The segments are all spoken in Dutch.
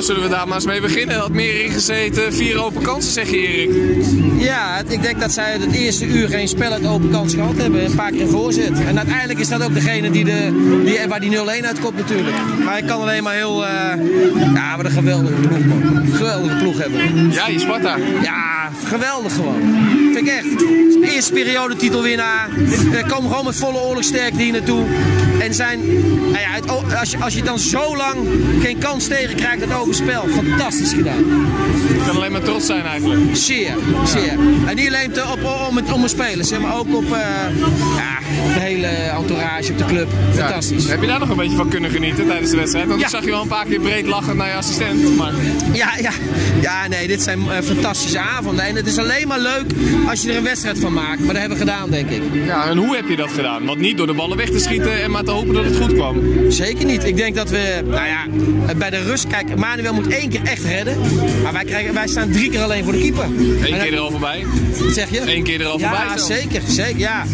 Nou, zullen we daar maar eens mee beginnen? Had meer ingezeten, vier open kansen, zeg je Erik. Ja, ik denk dat zij het eerste uur geen spel uit open kans gehad hebben. Een paar keer voorzet. En uiteindelijk is dat ook degene die de, die, waar die 0-1 uitkomt natuurlijk. Maar ik kan alleen maar heel... Uh, ja, wat een geweldige ploeg man. Geweldige ploeg hebben. Ja, je Sparta. Ja, geweldig gewoon. Vind ik echt. Eerste periode titelwinnaar. Komen gewoon met volle oorlogsterkte hier naartoe. En zijn, nou ja, als, je, als je dan zo lang geen kans tegen krijgt, het open spel. Fantastisch gedaan. Je kan alleen maar trots zijn eigenlijk. Zeer, zeer. En niet alleen op, om, het, om de spelers, maar ook op, uh, ja, de hele entourage op de club. Fantastisch. Heb je daar nog een beetje van kunnen genieten tijdens de wedstrijd? Want ik zag je wel een paar keer breed lachen naar je assistent. Maar... Ja, ja. ja, nee, dit zijn uh, fantastische avonden. En het is alleen maar leuk als je er een wedstrijd van maakt. Maar dat hebben we gedaan, denk ik. Ja, en hoe heb je dat gedaan? Want niet door de ballen weg te schieten en maar te hopen dat het goed kwam. Zeker niet. Ik denk dat we, nou ja, bij de rust, kijk, Manuel moet één keer echt redden. Maar wij, krijgen, wij staan drie keer alleen voor de keeper. Eén keer er al voorbij. Wat zeg je? Eén keer er al ja, voorbij. Ja, zeker, zeker, ja.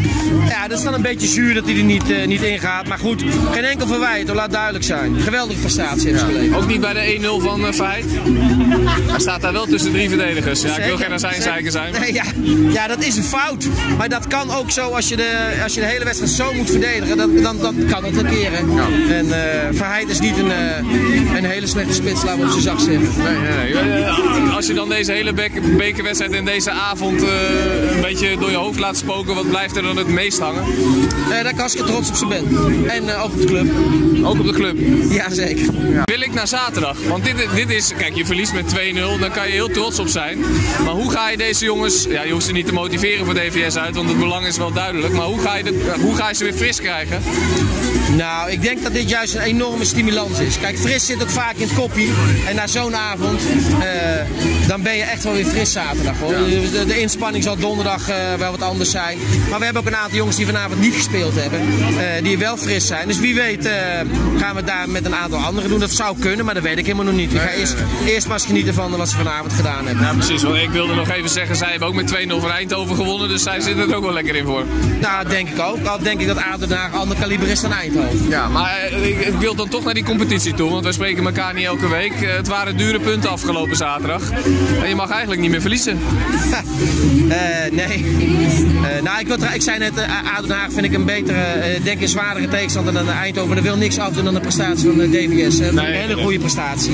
Ja, dat is dan een beetje zuur dat hij er niet, uh, niet ingaat. Maar goed, geen enkel verwijt, laat duidelijk zijn. Geweldige prestatie heeft ja. geleverd. Ook niet bij de 1-0 van uh, Verheid? Hij staat daar wel tussen drie verdedigers. Ja, zeker, ik wil geen naar zijn zeiken zijn. Nee, ja, ja, dat is een fout. Maar dat kan ook zo als je de, als je de hele wedstrijd zo moet verdedigen. Dan, dan, dan kan het een keren. Ja. En uh, Verheid is niet een, uh, een hele slechte spits, laten we op zijn zacht zeggen. Nee, nee, nee. Als je dan deze hele bekerwedstrijd en deze avond uh, een beetje door je hoofd laat spoken, wat blijft er dan het meest hangen? Dat ik hartstikke trots op ze ben. En uh, ook op de club. Ook op de club? Ja, zeker. Ja. Wil ik naar zaterdag? Want dit, dit is, kijk, je verliest met 2-0, dan kan je heel trots op zijn. Maar hoe ga je deze jongens, ja, je hoeft ze niet te motiveren voor DVS uit, want het belang is wel duidelijk. Maar hoe ga je, de, hoe ga je ze weer fris krijgen? Nou, ik denk dat dit juist een enorme stimulans is. Kijk, fris zit ook vaak in het koppie. En na zo'n avond, uh, dan ben je echt wel weer fris zaterdag. Hoor. Ja. De, de, inspanning zal donderdag uh, wel wat anders zijn. Maar we hebben ook een aantal jongens die vanavond niet gespeeld hebben. Uh, die wel fris zijn. Dus wie weet gaan we daar met een aantal anderen doen. Dat zou kunnen, maar dat weet ik helemaal nog niet. Ik ga eerst, eerst maar eens genieten van wat ze vanavond gedaan hebben. Ja, precies. Want ik wilde nog even zeggen, zij hebben ook met 2-0 van Eindhoven gewonnen. Dus zij zitten er ook wel lekker in voor. Nou, denk ik ook. Al denk ik dat ADO naar ander kaliber is dan Eindhoven. Ja, maar ik, ik, wil dan toch naar die competitie toe. Want wij spreken elkaar niet elke week. het waren dure punten afgelopen zaterdag. En je mag eigenlijk niet meer verliezen. nee. Nou, ik, wil ik zei net, uh, vind ik een betere, denk een zwaardere tegenstander dan Eindhoven. Dat wil niks afdoen dan de prestatie van de DVS. Nee, een hele goede prestatie.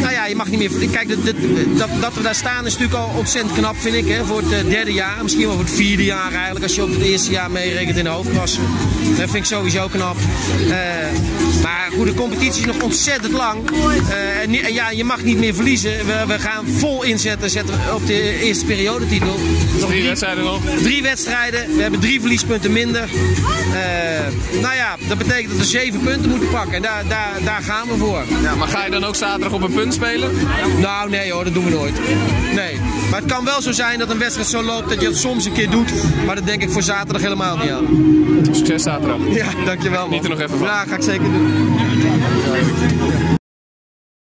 nou ja, je mag niet meer. Kijk, de, dat, dat we daar staan is natuurlijk al ontzettend knap, vind ik. Hè, voor het derde jaar, misschien wel voor het vierde jaar eigenlijk. Als je op het eerste jaar meerekent in de hoofdklasse. Dat vind ik sowieso knap. Maar goed, de competitie is nog ontzettend lang. Uh, en, en, ja, je mag niet meer verliezen. We, we gaan vol inzetten zetten op de eerste periodetitel. Nog drie wedstrijden nog? Drie wedstrijden. We hebben drie verliespunten minder. Uh, nou ja, dat betekent dat we zeven punten moeten pakken. En daar, daar, daar gaan we voor. Ja, maar ga je dan ook zaterdag op een punt spelen? Nou, nee hoor, dat doen we nooit. Nee. Maar het kan wel zo zijn dat een wedstrijd zo loopt dat je het soms een keer doet. Maar dat denk ik voor zaterdag helemaal niet aan. Succes zaterdag. Ja, dankjewel man. Niet er nog even van. Ja, ga ik zeker doen.